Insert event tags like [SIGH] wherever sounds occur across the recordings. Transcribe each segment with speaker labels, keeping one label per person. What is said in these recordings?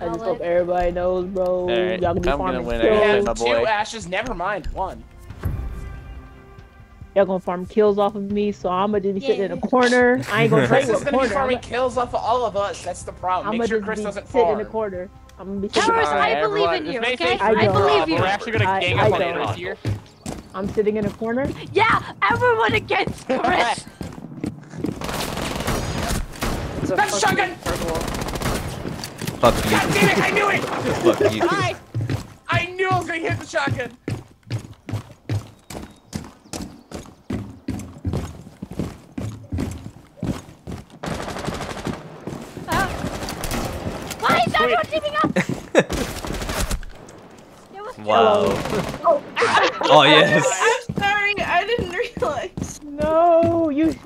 Speaker 1: I
Speaker 2: just hope everybody knows, bro.
Speaker 3: Alright,
Speaker 2: Y'all gonna be
Speaker 3: I'm gonna
Speaker 2: farming
Speaker 3: win
Speaker 4: We
Speaker 3: everything,
Speaker 2: kills.
Speaker 3: my
Speaker 4: have
Speaker 3: boy.
Speaker 4: two ashes. Never mind. One.
Speaker 2: Y'all gonna farm kills off of me, so I'ma just be sitting in a corner. [LAUGHS] I ain't gonna tell
Speaker 4: Chris
Speaker 2: you
Speaker 4: is gonna be farming
Speaker 2: I'ma,
Speaker 4: kills off of all of us. That's the problem.
Speaker 2: I'ma
Speaker 4: Make sure Chris doesn't
Speaker 2: sitting
Speaker 4: farm.
Speaker 2: in a corner. I'm gonna be sitting.
Speaker 1: Towers,
Speaker 2: in a
Speaker 1: I
Speaker 2: corner.
Speaker 1: believe in you, okay?
Speaker 2: I
Speaker 1: I
Speaker 2: don't.
Speaker 1: believe you.
Speaker 3: We're actually gonna gang
Speaker 2: I
Speaker 3: up on
Speaker 2: don't.
Speaker 3: Chris here.
Speaker 2: I'm sitting in a corner. [LAUGHS]
Speaker 1: Yeah, everyone against [LAUGHS] Chris.
Speaker 5: It's a
Speaker 4: That's shotgun!
Speaker 5: purple.
Speaker 6: Fuck
Speaker 4: God damn it! I knew it. [LAUGHS]
Speaker 6: Fuck you.
Speaker 4: I, I knew I was gonna hit the shotgun.
Speaker 1: Uh, why is everyone teaming up? [LAUGHS]
Speaker 6: Wow.
Speaker 5: Oh,
Speaker 6: Oh yes. [LAUGHS]
Speaker 5: I'm sorry, I didn't realize.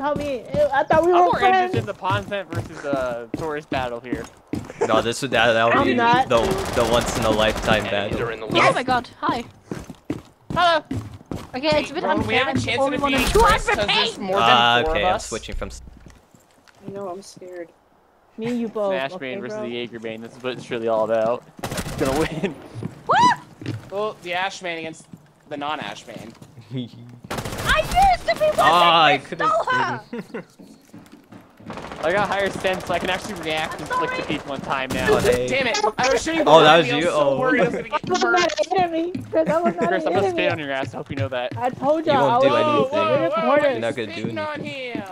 Speaker 2: No, you shot me. I thought we
Speaker 3: I'm
Speaker 2: were
Speaker 3: more interested in the Ponzent versus the tourist battle here.
Speaker 6: No, this would that that'll be
Speaker 2: not.
Speaker 6: the the once in a lifetime
Speaker 7: Enemies
Speaker 6: battle.
Speaker 7: are in the
Speaker 1: Oh
Speaker 7: lead.
Speaker 1: my god, hi.
Speaker 3: Hello.
Speaker 1: Okay, it's a bit
Speaker 4: Well,
Speaker 1: unfair.
Speaker 4: we have a
Speaker 1: I'm
Speaker 4: chance
Speaker 1: only
Speaker 4: of
Speaker 1: one
Speaker 4: defeating
Speaker 1: and two
Speaker 4: Chris because there's more than
Speaker 6: Ah,
Speaker 4: four
Speaker 6: okay.
Speaker 4: of
Speaker 6: I'm switching from. s-
Speaker 5: I know, I'm scared.
Speaker 2: Me and you both.
Speaker 3: Smash
Speaker 2: okay,
Speaker 3: Bane versus
Speaker 2: bro?
Speaker 3: the Jaegerbane. This is what it's really all about. It's [LAUGHS] gonna win.
Speaker 1: Woo!
Speaker 4: Well, the Ashman against the non-Ashman. [LAUGHS]
Speaker 1: I used to be one
Speaker 6: Ah, I could
Speaker 1: stole
Speaker 6: have.
Speaker 3: I got higher sense, so I can actually react and flick to
Speaker 1: sorry.
Speaker 3: people in time now.
Speaker 6: Oh, [LAUGHS] hey.
Speaker 4: Damn it! I was shooting.
Speaker 6: Oh, that was
Speaker 4: behind me, I
Speaker 6: you?
Speaker 4: so
Speaker 6: Oh.
Speaker 4: worried I was gonna get
Speaker 2: That was not an enemy. Chris, that was not
Speaker 3: Chris, I'm
Speaker 2: an
Speaker 3: gonna
Speaker 2: enemy.
Speaker 3: spit on your ass. I hope you know that.
Speaker 2: I told
Speaker 6: You
Speaker 2: y'all
Speaker 6: won't
Speaker 2: I
Speaker 6: do
Speaker 2: was
Speaker 6: anything.
Speaker 2: in the
Speaker 4: You're
Speaker 2: corner.
Speaker 6: You're not gonna do
Speaker 4: spitting on
Speaker 6: anything.
Speaker 4: him.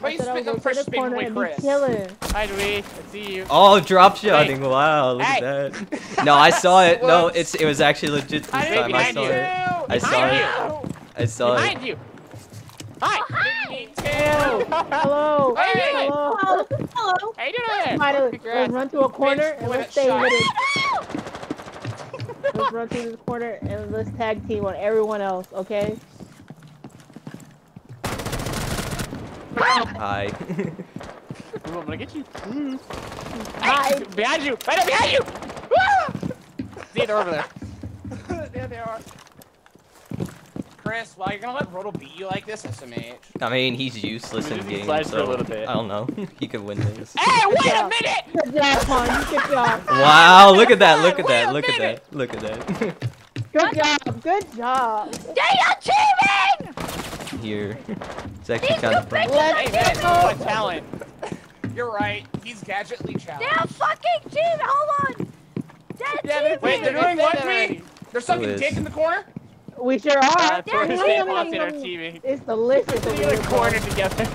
Speaker 4: Why you
Speaker 2: I said I
Speaker 4: spitting
Speaker 2: was
Speaker 4: on Chris?
Speaker 2: in the
Speaker 4: Spitting
Speaker 2: corner
Speaker 4: away
Speaker 2: and be
Speaker 4: Chris.
Speaker 2: killing.
Speaker 3: Hi, Dewey. I see you.
Speaker 6: Oh, drop shotting! Wow, look
Speaker 4: Hey.
Speaker 6: at that. No, I saw it. No,
Speaker 4: Whoops.
Speaker 6: it's it was actually legit this
Speaker 4: I didn't
Speaker 6: time. I saw
Speaker 4: you.
Speaker 6: it. I saw
Speaker 4: Behind
Speaker 6: it.
Speaker 4: You.
Speaker 6: I saw it.
Speaker 3: Behind you. Hi.
Speaker 4: Oh, Me too.
Speaker 2: Hello.
Speaker 4: Hey.
Speaker 2: Hello.
Speaker 5: Hello. Hello.
Speaker 3: How you doing over there?
Speaker 2: Finally,
Speaker 3: Congrats.
Speaker 2: let's run to a corner
Speaker 4: Bitch,
Speaker 2: and let's stay
Speaker 4: shot.
Speaker 2: hidden. [LAUGHS] Let's run to this corner and let's tag team on everyone else, okay? Ah!
Speaker 6: Hi.
Speaker 3: Ooh, I'm gonna get you. Ooh.
Speaker 2: Hi.
Speaker 3: Hey, behind you. Right up behind you. [LAUGHS] See, they're over there. [LAUGHS]
Speaker 4: there they are. Chris, while you're gonna let Roto beat you like this, SMH.
Speaker 6: I mean, he's useless in
Speaker 3: just
Speaker 6: game,
Speaker 3: slides for a
Speaker 6: so
Speaker 3: little bit.
Speaker 6: I don't know. [LAUGHS] he could win this.
Speaker 3: Hey, wait a minute!
Speaker 2: Good job, Pon. Good job. [LAUGHS]
Speaker 6: Wow, look at that! Look at that! Look at that! Look at that!
Speaker 2: Good job. Good job.
Speaker 1: They are teaming!
Speaker 6: Here, it's actually kind of fun.
Speaker 3: Hey, that's
Speaker 2: go.
Speaker 3: my talent.
Speaker 4: You're right. He's gadgetly
Speaker 1: They
Speaker 4: challenged.
Speaker 1: are fucking teaming! Hold on! They're
Speaker 3: Yeah,
Speaker 1: teaming!
Speaker 4: Wait, they're doing what to me? They're sucking dick in the corner?
Speaker 2: We sure
Speaker 3: Uh,
Speaker 2: are.
Speaker 3: Torres
Speaker 1: Yeah,
Speaker 3: and
Speaker 1: yeah,
Speaker 3: Ponce
Speaker 1: yeah.
Speaker 3: are teaming.
Speaker 2: It's delicious.
Speaker 3: They're in a corner together.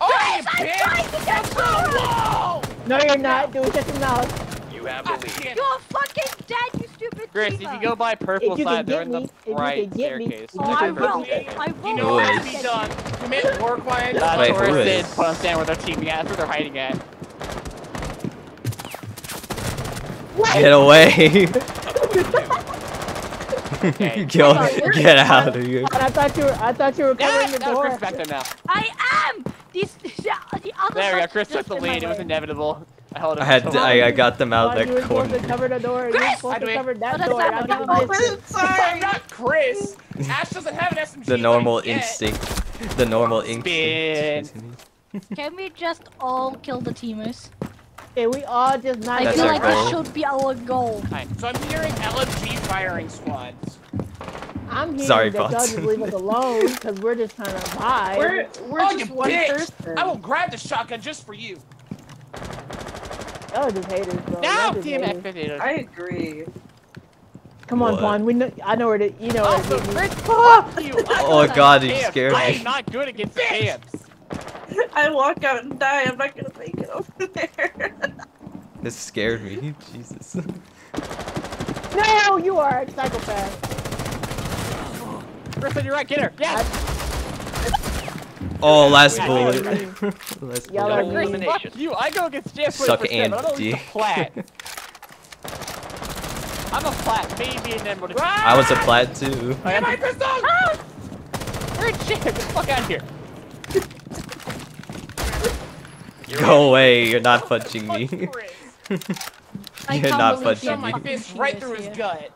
Speaker 4: Oh, you
Speaker 1: I'm trying
Speaker 4: bitch!
Speaker 1: to get through!
Speaker 4: Whoa!
Speaker 2: No, you're not. Do it shut your mouth.
Speaker 7: You have
Speaker 4: I
Speaker 7: the lead.
Speaker 1: You're fucking dead, you stupid
Speaker 3: Chris, if you go by purple
Speaker 2: If
Speaker 3: side, they're in the
Speaker 2: me,
Speaker 3: right
Speaker 2: can get me,
Speaker 3: staircase.
Speaker 1: Oh, I will.
Speaker 2: get me.
Speaker 1: I
Speaker 4: You know
Speaker 6: Who
Speaker 4: what
Speaker 6: is?
Speaker 4: has to be done to make work lines.
Speaker 3: Uh,
Speaker 6: Wait, who
Speaker 3: Torres
Speaker 6: is?
Speaker 3: did down where they're teaming at. That's where they're hiding at.
Speaker 6: Get away! [LAUGHS] [LAUGHS]
Speaker 3: Okay.
Speaker 6: Go, [LAUGHS] get out of here!
Speaker 2: I thought you were. I thought you were
Speaker 3: Yeah,
Speaker 2: the door.
Speaker 3: Chris back there now.
Speaker 1: I am! These, [LAUGHS] the other
Speaker 3: There we go. Chris took the lead. It was inevitable. I held it.
Speaker 6: I had to. I, I got them out
Speaker 2: Why you were supposed to cover the door. You were supposed to cover that door. I
Speaker 1: not
Speaker 2: didn't
Speaker 1: what
Speaker 2: listen.
Speaker 4: I'm
Speaker 5: Sorry.
Speaker 4: not Chris. Ash doesn't have an SMG.
Speaker 6: The normal
Speaker 4: yet.
Speaker 6: instinct. The normal
Speaker 3: Spin.
Speaker 6: instinct.
Speaker 1: Can we just all kill the teamers?
Speaker 2: Okay, we all just not
Speaker 1: I feel like
Speaker 6: goal.
Speaker 1: this should be our goal.
Speaker 4: So I'm hearing LMG firing squads.
Speaker 2: I'm here
Speaker 6: Sorry,
Speaker 2: that y'all
Speaker 6: bots.
Speaker 2: just leave us alone because we're just trying to vibe.
Speaker 5: We're we're
Speaker 4: oh,
Speaker 5: just
Speaker 4: you
Speaker 5: one
Speaker 4: bitch!
Speaker 5: person.
Speaker 4: I will grab the shotgun just for you.
Speaker 2: Y'all just haters, bro.
Speaker 3: Now,
Speaker 2: Y'all
Speaker 3: team activated.
Speaker 5: I agree.
Speaker 2: Come on,
Speaker 6: What?
Speaker 2: Juan. We know. I know where to. You know where to get [LAUGHS]
Speaker 3: fuck you.
Speaker 6: Oh, God,
Speaker 3: that
Speaker 6: you
Speaker 3: scams.
Speaker 6: scared
Speaker 3: I am not good against scams. [LAUGHS]
Speaker 5: I walk out and die. I'm not gonna make it over [LAUGHS] there.
Speaker 6: This scared me. [LAUGHS] Jesus.
Speaker 2: No, you are a psychopath.
Speaker 3: Chris, on your right, get her. Yes.
Speaker 6: Oh, last bullet. [LAUGHS] last
Speaker 2: Y'all
Speaker 6: bullet.
Speaker 2: are
Speaker 3: Chris,
Speaker 7: Elimination.
Speaker 3: fuck you. I go against Jeff
Speaker 6: Suck
Speaker 3: 40%,
Speaker 6: and
Speaker 3: but I don't use
Speaker 6: dick.
Speaker 3: a plat. I'm a plat, maybe an emerald.
Speaker 6: I was a plat too.
Speaker 3: I am
Speaker 4: my pistol! Ah!
Speaker 3: Great shit. Get the fuck out of here.
Speaker 6: Go away, you're not punching me.
Speaker 4: Fuck Chris. [LAUGHS]
Speaker 1: I
Speaker 6: You're
Speaker 1: can't
Speaker 6: not punching me.
Speaker 4: my
Speaker 1: fucking
Speaker 4: fist right through his gut.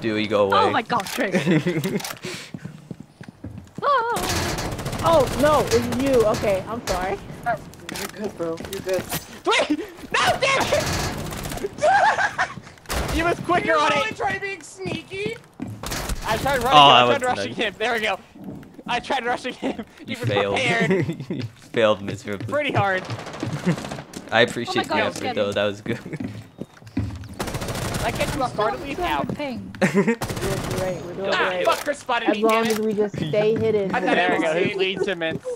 Speaker 6: Dewey, go away.
Speaker 1: Oh my god, Trick. Oh. [LAUGHS] Ah.
Speaker 2: Oh no, it's you. Okay, I'm sorry.
Speaker 5: You're good, bro. You're good.
Speaker 3: Wait! No, damn it! [LAUGHS] he was quicker
Speaker 4: You're
Speaker 3: on
Speaker 4: only
Speaker 3: it.
Speaker 4: trying being sneaky.
Speaker 3: I tried running.
Speaker 6: Oh,
Speaker 3: I
Speaker 6: that
Speaker 3: tried rushing
Speaker 6: nice.
Speaker 3: him. There we go. I tried rushing him. He [LAUGHS]
Speaker 6: You failed. you [LAUGHS] failed miserably.
Speaker 3: Pretty hard. [LAUGHS]
Speaker 6: I appreciate
Speaker 1: God,
Speaker 6: the
Speaker 1: it's
Speaker 6: effort
Speaker 1: getting-
Speaker 6: though. That was good.
Speaker 3: That gets you off guard at least now.
Speaker 1: Ping.
Speaker 2: We're doing great. We're doing
Speaker 4: Ah,
Speaker 2: great.
Speaker 4: fuck, Chris spotted
Speaker 2: As
Speaker 4: me.
Speaker 2: long as we just stay hidden.
Speaker 4: I thought
Speaker 3: There
Speaker 4: it
Speaker 3: we go.
Speaker 4: was
Speaker 3: His lead cements.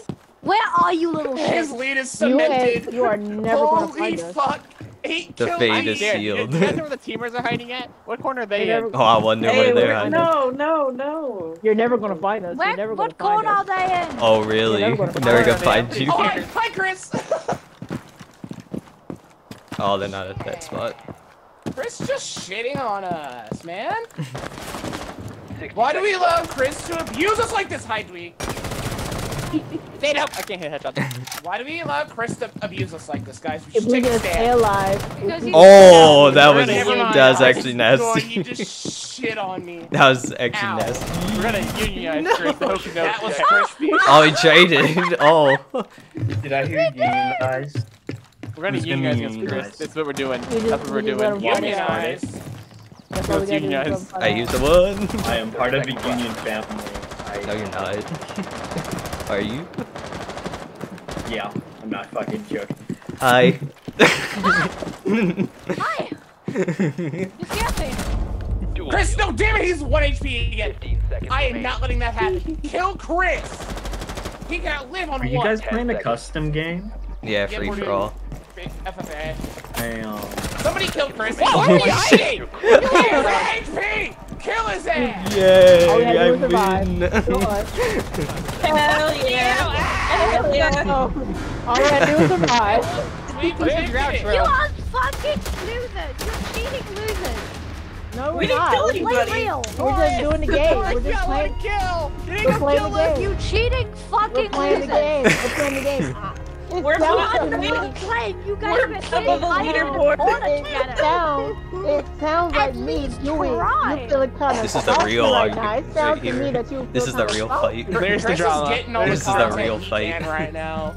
Speaker 1: Where are you, little shit?
Speaker 4: His lead is
Speaker 2: You,
Speaker 4: cemented.
Speaker 2: you are never gonna
Speaker 4: Holy
Speaker 2: find us.
Speaker 4: Holy fuck. Eight
Speaker 6: The
Speaker 4: kills.
Speaker 6: fate
Speaker 3: I'm
Speaker 6: is
Speaker 3: scared.
Speaker 6: sealed.
Speaker 3: You guys know where the teamers are hiding at? What corner are they in?
Speaker 6: Oh, I wonder
Speaker 5: Hey,
Speaker 6: where they're hiding.
Speaker 5: no, no, no.
Speaker 2: you're never gonna find us.
Speaker 1: Where,
Speaker 2: you're never
Speaker 1: what
Speaker 2: gonna find
Speaker 1: corner are they in?
Speaker 6: Oh really?
Speaker 2: never
Speaker 6: We're
Speaker 2: gonna
Speaker 6: never gonna
Speaker 3: find
Speaker 6: find
Speaker 3: them.
Speaker 6: you.
Speaker 4: Oh, hi, hi, Chris. [LAUGHS]
Speaker 6: Oh, they're not at that spot.
Speaker 4: Chris just shitting on us, man. [LAUGHS] Why do we allow Chris to abuse us like this, Hydweek?
Speaker 3: They don't. I can't hit headshots. [LAUGHS]
Speaker 4: Why do we allow Chris to abuse us like this, guys? We
Speaker 2: If
Speaker 4: should
Speaker 2: we
Speaker 4: take a
Speaker 2: just stay alive.
Speaker 1: Because
Speaker 2: if we-
Speaker 1: he's-
Speaker 6: Oh, oh
Speaker 3: that
Speaker 6: was
Speaker 3: gonna-
Speaker 6: that was
Speaker 3: I
Speaker 6: actually
Speaker 4: He
Speaker 6: nasty.
Speaker 4: just shit on me. [LAUGHS]
Speaker 6: That was actually
Speaker 4: Ow.
Speaker 6: nasty.
Speaker 3: We're gonna unionize [LAUGHS] Chris. Hope you know.
Speaker 4: That was
Speaker 3: that.
Speaker 4: crispy.
Speaker 6: Oh, he traded. Oh.
Speaker 7: Did I hear unionized?
Speaker 3: We're gonna
Speaker 7: Who's gonna
Speaker 3: unionize against Chris.
Speaker 7: unionize?
Speaker 3: That's what we're doing.
Speaker 2: We just-
Speaker 3: That's what we're
Speaker 2: we just let
Speaker 3: doing. Unionize.
Speaker 4: Unionize.
Speaker 2: That's all we
Speaker 3: Let's
Speaker 2: gotta do is
Speaker 3: unionize.
Speaker 2: let 'em find
Speaker 6: I
Speaker 2: out.
Speaker 6: used the one.
Speaker 7: I am part of the union family. I,
Speaker 6: No, you're not. Are you?
Speaker 7: Yeah, I'm not fucking joking.
Speaker 6: Hi.
Speaker 1: Hi! You scared me.
Speaker 4: Chris, no, damn it, he's 1 HP again. I am not letting that happen. Kill Chris. He cannot live on
Speaker 7: Are you
Speaker 4: one.
Speaker 7: guys playing a custom game?
Speaker 6: yeah,
Speaker 4: Yeah,
Speaker 6: free
Speaker 4: we're
Speaker 6: for all.
Speaker 4: big FFA.
Speaker 7: I um.
Speaker 4: Somebody kill Chris.
Speaker 3: Whoa,
Speaker 4: Why are we hiding? He has 1 HP. Kill his ass.
Speaker 6: Yay!
Speaker 2: All we had
Speaker 6: I
Speaker 2: to do was survive.
Speaker 6: win.
Speaker 2: Go on. [LAUGHS]
Speaker 5: Hell yeah. Hell yeah.
Speaker 2: Oh, all [LAUGHS] we had to do was survive.
Speaker 4: We
Speaker 3: Clear the ground,
Speaker 4: did it.
Speaker 3: Shrill.
Speaker 1: You are fucking losers! You're cheating losers!
Speaker 2: No, we're
Speaker 5: We didn't
Speaker 2: not.
Speaker 5: kill
Speaker 2: We're
Speaker 1: Play
Speaker 5: anybody.
Speaker 1: real!
Speaker 2: We're just doing the game. We're just
Speaker 3: Kill,
Speaker 2: playing.
Speaker 3: kill. You
Speaker 2: We're
Speaker 3: didn't
Speaker 2: playing the
Speaker 3: kill us.
Speaker 2: game.
Speaker 1: You cheating fucking
Speaker 2: We're
Speaker 1: fucking
Speaker 2: playing the game. We're playing the game. [LAUGHS] It [LAUGHS]
Speaker 5: We're
Speaker 2: sounds
Speaker 5: not the
Speaker 2: me.
Speaker 5: game.
Speaker 1: You guys
Speaker 5: We're
Speaker 1: are
Speaker 5: above the leaderboard.
Speaker 2: It, it sounds, it sounds like me
Speaker 1: least
Speaker 2: doing.
Speaker 1: try.
Speaker 2: You feeling kind of
Speaker 6: This is the real
Speaker 2: right
Speaker 6: argument
Speaker 2: It sounds
Speaker 6: right
Speaker 2: to me
Speaker 6: here.
Speaker 2: that you.
Speaker 6: This is the real fight.
Speaker 3: There's the drama.
Speaker 4: is getting all
Speaker 6: This is
Speaker 4: the
Speaker 6: the real fight.
Speaker 4: right now.